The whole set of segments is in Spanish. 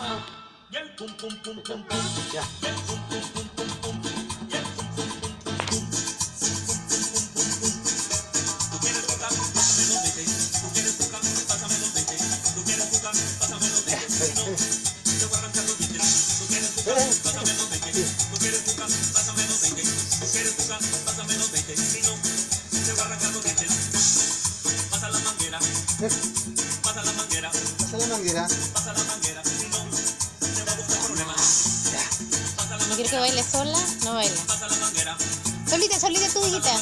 Ya. Pasa la manguera. Pasa la manguera. que baile sola no baila. Solita, solita tú, hijita.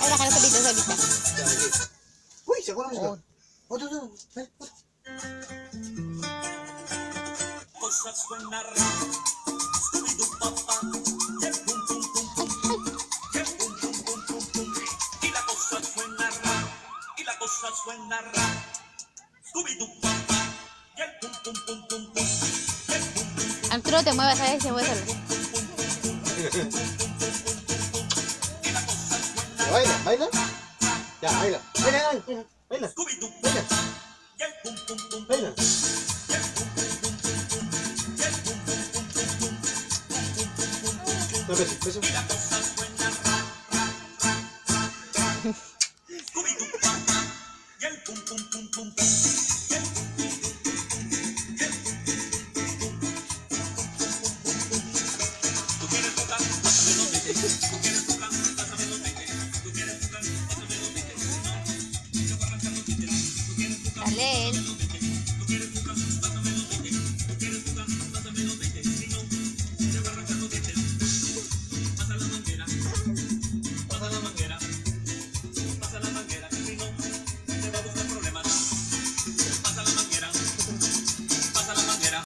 Voy a solita, solita. Uy, se fue la música. Otro, otro, otro. suena ra, te mueves ¿sabes? Baila, baila. Ya, baila. Baila, baila. Scooby-Doo, Dale él.